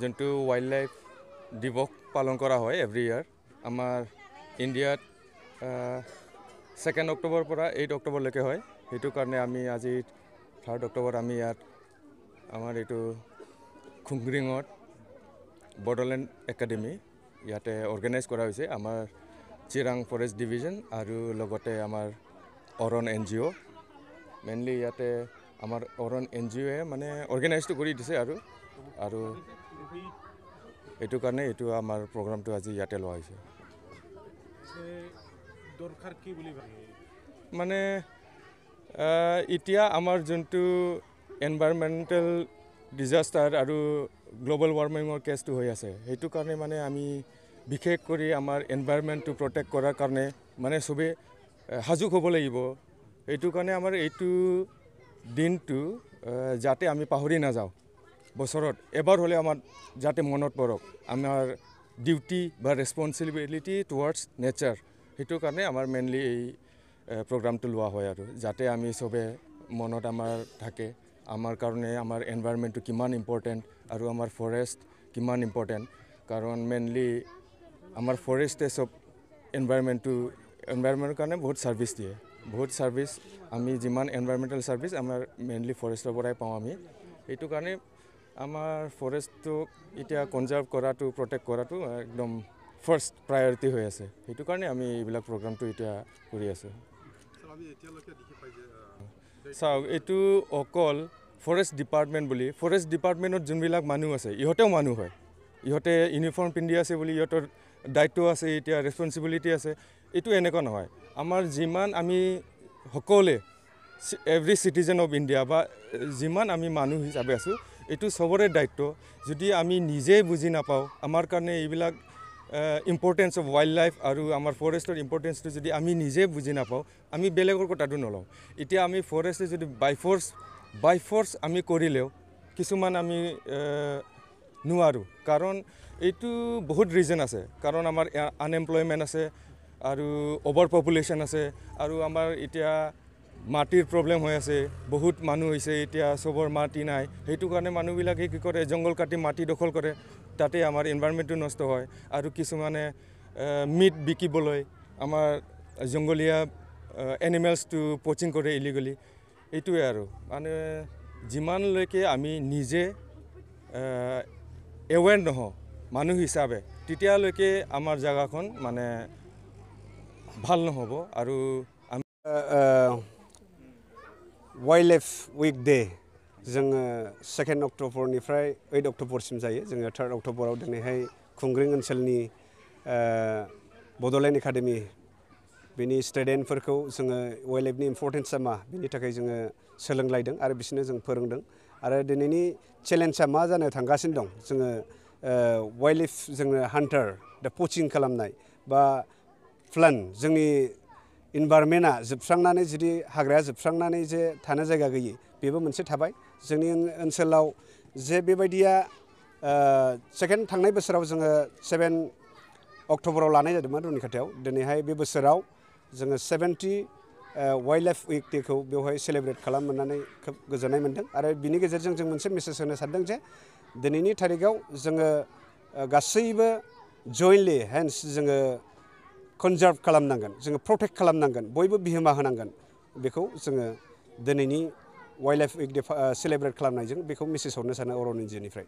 যোনটো wild life দিৱস পালন কৰা হয় এভৰি ইয়াৰ আমাৰ ইণ্ডিয়াত ছেকেণ্ড অক্টোবৰৰ পৰা এইট অক্টোবৰলৈকে হয়। সেইটো কাৰণে আমি আজি থাৰ্ড অক্টোবৰ আমি ইয়াত আমাৰ এইটো খুংগ্ৰিঙত বড়োলেণ্ড একাডেমি ইয়াতে অৰ্গেনাইজ কৰা হৈছে। আমাৰ চিৰাং ফৰেষ্ট ডিভিজন আৰু লগতে আমাৰ অৰণ এন জি অ' মেইনলি ইয়াতে আমাৰ অৰণ এন জি অ'য়ে মানে অৰ্গেনাইজটো কৰি দিছে আৰু আৰু এইটো কাৰণে এইটো আমাৰ প্ৰগ্ৰামটো আজি ইয়াতে লোৱা হৈছে। মানে এতিয়া আমাৰ যোনটো এনভাইৰমেণ্টেল ডিজাষ্টাৰ আৰু গ্ল'বেল ৱাৰ্মিঙৰ কেছটো হৈ আছে সেইটো কাৰণে মানে আমি বিশেষ কৰি আমাৰ এনভাইৰমেণ্টটো প্ৰটেক্ট কৰাৰ কাৰণে মানে চবেই সাজু হ'ব লাগিব। সেইটো কাৰণে আমাৰ এইটো দিনটো যাতে আমি পাহৰি নাযাওঁ। বছৰত এবাৰ হ'লে আমাৰ যাতে মনত পৰক আমাৰ ডিউটি বা ৰেচপনচিবিলিটি টুৱাৰ্ডছ নেচাৰ সেইটো কাৰণে আমাৰ মেইনলি এই প্ৰগ্ৰামটো লোৱা হয় আৰু যাতে আমি চবে মনত আমাৰ থাকে আমাৰ কাৰণে আমাৰ এনভাইৰমেণ্টটো কিমান ইম্পৰ্টেণ্ট আৰু আমাৰ ফৰেষ্ট কিমান ইম্পৰ্টেণ্ট কাৰণ মেইনলি আমাৰ ফৰেষ্টে চব এনভাইৰমেণ্টটো এনভাইৰমেণ্টৰ কাৰণে বহুত ছাৰ্ভিচ দিয়ে। বহুত ছাৰ্ভিচ আমি যিমান এনভাইৰমেণ্টেল ছাৰ্ভিচ আমাৰ মেইনলি ফৰেষ্টৰ পৰাই পাওঁ আমি। সেইটো কাৰণে আমাৰ ফৰেষ্টটোক এতিয়া কনজাৰ্ভ কৰাটো প্ৰটেক্ট কৰাটো একদম ফাৰ্ষ্ট প্ৰায়ৰিটি হৈ আছে। সেইটো কাৰণে আমি এইবিলাক প্ৰগ্ৰামটো এতিয়া কৰি আছোঁ। চাওক এইটো অকল ফৰেষ্ট ডিপাৰ্টমেণ্ট বুলি ফৰেষ্ট ডিপাৰ্টমেণ্টত যোনবিলাক মানুহ আছে ইহঁতেও মানুহ হয়। ইহঁতে ইউনিফৰ্ম পিন্ধি আছে বুলি ইহঁতৰ দায়িত্ব আছে এতিয়া ৰেচপনচিবিলিটি আছে। এইটো এনেকুৱা নহয়। আমাৰ যিমান আমি সকলোৱে এভৰি চিটিজেন অফ ইণ্ডিয়া বা যিমান আমি মানুহ হিচাপে আছোঁ এইটো চবৰে দায়িত্ব। যদি আমি নিজে বুজি নাপাওঁ আমাৰ কাৰণে এইবিলাক ইম্পৰ্টেঞ্চ অফ ৱাইল্ড লাইফ আৰু আমাৰ ফৰেষ্টৰ ইম্পৰ্টেঞ্চটো যদি আমি নিজে বুজি নাপাওঁ আমি বেলেগৰ কথাটো নলওঁ। এতিয়া আমি ফৰেষ্টে যদি বাই ফ'ৰ্চ বাই ফ'ৰ্চ আমি কৰিলেও কিছুমান আমি নোৱাৰোঁ। কাৰণ এইটো বহুত ৰিজন আছে। কাৰণ আমাৰ আনএমপ্লয়মেণ্ট আছে আৰু অভাৰ পপুলেশ্যন আছে আৰু আমাৰ এতিয়া মাটিৰ প্ৰব্লেম হৈ আছে বহুত মানুহ হৈছে এতিয়া চবৰ মাটি নাই। সেইটো কাৰণে মানুহবিলাকে কি কৰে জংঘল কাটি মাটি দখল কৰে তাতে আমাৰ এনভাইৰমেণ্টটো নষ্ট হয়। আৰু কিছুমানে মিট বিকিবলৈ আমাৰ জংঘলীয়া এনিমেলছটো পচিং কৰে ইলিগেলি এইটোৱে আৰু। মানে যিমানলৈকে আমি নিজে এৱেৰ নহওঁ মানুহ হিচাপে তেতিয়ালৈকে আমাৰ জেগাখন মানে ভাল নহ'ব আৰু আমি वाइल्ड लाइफ उइक डे जोङो सेकेन्ड अक्ट'बरनिफ्राय ओइट अक्ट'बरसिम जायो जोङो थार्ड अक्ट'बराव दिनैहाय खुंग्रिं ओनसोलनि ओ, बड'लेण्ड एकाडेमि बेनि स्टुडेन्टफोरखौ जोङो वाइल्ड लाइफनि इम्परटेन्सआ मा बेनि थाखाय जोङो सोलोंलायदों आरो बिसोरनो जों फोरोंदों आरो दिनैनि चेलेन्जआ मा जानो थांगासिनो दं जोङो वाइल्ड लाइफ जोङो हान्टार दा पचिं खालामनाय बा प्लान। जोंनि इनभारमेन्टआ जोबस्रांनानै जुदि हाग्राया जोबस्रांनानै जे थानो जायगा गैयि, बेबो मोनसे थाबाय। जे बेबायदिया सेकेन्ड थांनाय बोसोराव जोङो सेभेन अक्ट'बराव लानाय जादोंमोन रुनिखाथायाव दिनैहाय बे बोसोराव वाइल्ड लाइफ उइक डेखौ बेवहाय सेलेब्रेट खालाम मोननानै खोब गोजोननाय मोन्दों। आरो बिनि गेजेरजों जों मोनसे मेसेज होनो सानदों जे दिनैनि थारिखआव जोङो गासैबो जयेन्टलि हेन्स जोङो कनजार्भ खालामनांगोन जोङो प्रटेक्ट खालामनांगोन बयबो बिहोमा होनांगोन बेखौ जोङो दिनैनि wildlife week day celebrate खालामनायजों बेखौ मेसेज हरनो सानो अरन एनजिअनिफ्राय